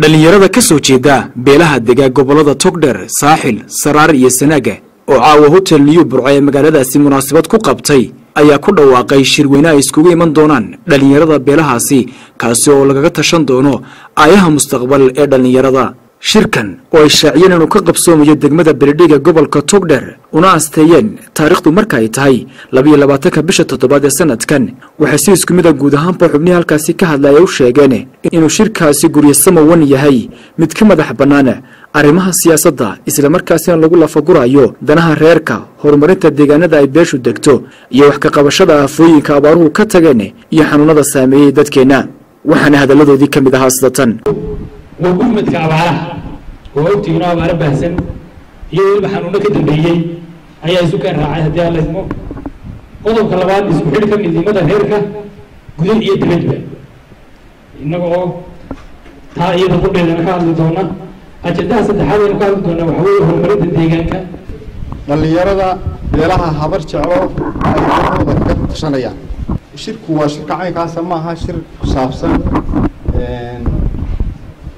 dhallinyarada ka soo jeeda beelaha dega gobollada togdher saaxil saraar iyo sanaaga oo caawa hotel new burco ee magaaladaasi munaasabad ku qabtay ayaa ku dhawaaqay shirweyne ay iskugu iman doonaan dhallinyarada beelahaasi kaasi oo lagaga tashan doono aayaha mustaqbal ee dhallinyarada shirkan oo ay shaaciyeen inuu ka qabsoomayo degmada beledhiga gobolka togdher una asteeyeen taariikhdu marka ay tahay labiyo labaatanka bisha toddobaad ee sanadkan. Waxay si isku mid a guud ahaanba xubnihii halkaasi ka hadlaya u sheegeen inuu shirkaasi guryo samawan yahay mid ka madax bannaana arrimaha siyaasadda islamarkaasina lagu lafagurayo danaha reerka horumarinta deegaanada ay beeshu degto iyo wax ka qabashada aafooyinka abaaruhu ka tageen iyo xanuunada saameeyey dadkeenna. Waxaana hadalladoodii ka mid ahaa sida tan waa gurmadka abaaraha oo ogtiinoo abaaro baahsan iyo weliba xanuuno ka dambeeyey. Ayaa isu ka raacay haddii aan laysmo qodobka labaad isku xidhka midnimada reerka gudan iyo dibadba innaga oo taa iyada qudheedana ka hadli doona. Ajendaha saddexaad aynu ka hadli doona waxaa weeye horumarinta deegaanka. Dhallinyarada beelaha habar jeclo ay danahooda kaga tashanayaan shirku waa shirka caynkaasa maaha shir ku saabsan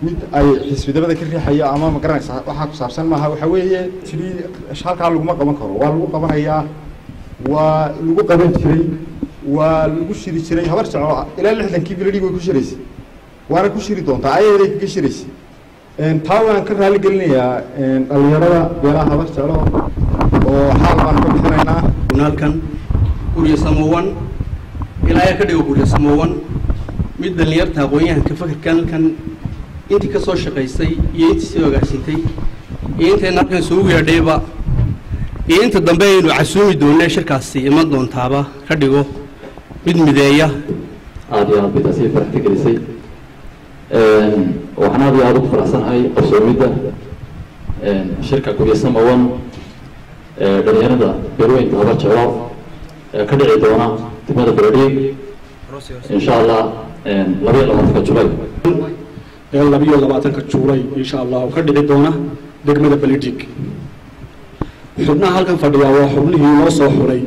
mid ay xisbidabada ka riixayo ama ma garanaysa waxaa ku saabsan maaha waxa weeye sidii halkaa laguma qaban karo. Waa lagu qabanayaa waa lagu qaban jiray waa lagu shiri jiray habar jeclo ilaa lixdankii biladhig way ku shiraysay waana ku shiri doontaa ayaday kaga shiraysay taa waan ka raali gelinayaa dhallinyarada beelaha habar jeclo oo xaal baan ka bixinaynaa. Naalkan guryo samowan ilaa ka dhigo guryo samowan mid dhallinyarta aqoon-yahanka fakarkan halkan intii ka soo shaqaysay iyo intii sii ogaarsintay iyo intayna halkan soo weedhayba iyo inta dambe aynu casuumi doonee shirkaasi iman doontaaba ka dhigo mid mideeya aada iyo aad bay taasi faraxta gelisay waxaan aada iyo aada ugu faraxsanahay qarsoomidda shirka guryo samawan dhalinyarada beerweynta haba jeclo ka dhici doona degmada beledhiig insha allah laba iyo labaatanka julay ee labiyo labaatanka juulay insha allah oo ka dhici doona degmada beledhiig xubnaha halkan fadhiyaa waa xubnihii loo soo xuray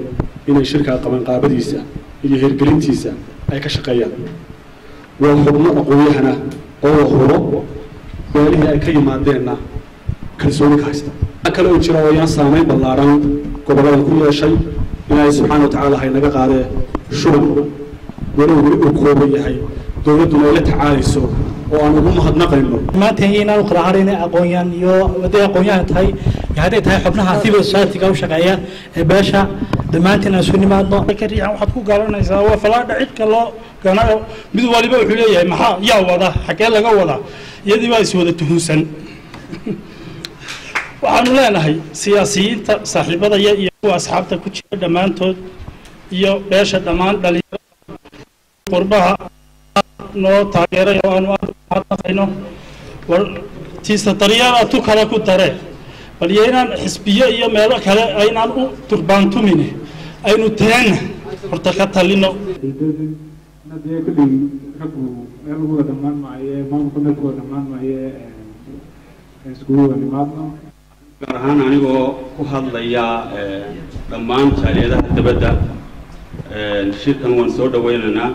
inay shirka qabanqaabadiisa iyo hirgelintiisa ay ka shaqeeyaan waa xubno aqoon-yahana oo la hubo beelihii ay ka yimaadeenna kalsooni ka haysta kale oo jira oo iyana saameyn ballaaran gobolladan ku yeeshay ilaahay subxaana wa tacaala haynaga qaadee shuban walow weli uu kooban yahay dowladduna ay la tacaalayso oo aan ugu mahadnaqayno maanta inaanu kala hadhayna aqoonyahan iyo hadday aqoonyahan tahay hadday tahay xubnaha civil society-ga u shaqeeya ee beesha dhammaantiin aan isu nimaadno ka riixan waxaad ku garanaysaa waa falaadha cidka loo ganayo mid waliba wuxuu leeyahay maxaa yaa wada xagee laga wada iyadii baa iswada tuhunsan waxaanu leenahay siyaasiyiinta saaxiibadaya iyo kuwa asxaabta ku jira dhammaantood iyo beesha dhammaan dhalinyarada qurbaha noo taageeray oo aanu aadnaqayno war tiisa daryaala tu kale ku dare bal iyo inaan xisbiyo iyo meelo kale aynaan u durbaantumine aynu teenna. Horta ka talino. Hadee kulley raggu meel lagu wada dhammaan maaye maamulka meel ku wada dhammaan maaye iskugu wada nimaadno gaar ahaan anigoo ku hadlaya dhammaan jaaliyadaha dabadda shirkan waan soo dhawaynaynaa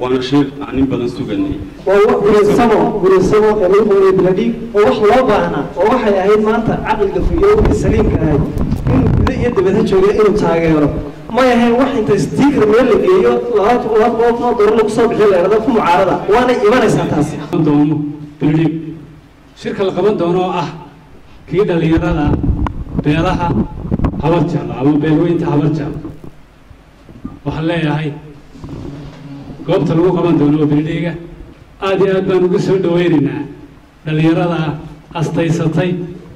waana shir aan in badan suganay waa gurisamo gurisamo ee lagu qowlay beledhiig oo wax loo baahnaa oo waxay ahayd maanta caqliga fuyowka saliimka ahayd inuu guda iyo dibadha jooga inuu taageero may ahayn wax inta stiiker meel la geeyo laba laba boqol doolar lagu soo bixiyo leerada ku mucaarada waana imanaysaa taasi doono beledhiig shirka la qaban doono oo ah kii dhallinyarada beelaha habar jeclo ama beelweynta habar waxaan leeyahay goobta lagu qaban doono oo beledhiiga aada iyo aad baan ugu soo dhawaynaynaa dhallinyarada astaysatay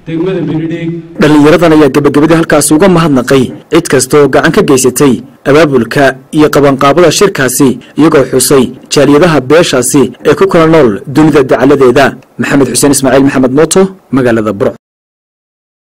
degmada beledhiig dhallinyaradan ayaa gebagabadii halkaasi uga mahadnaqay. Cid kasta oo gacan ka geysatay abaabulka iyo qabanqaabada shirkaasi iyagoo xusay jaaliyadaha beeshaasi ee ku kala nool dunida dacaladeeda maxamed xuseen ismaaciil maxamed mooto magaalada burc